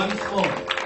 one smaller.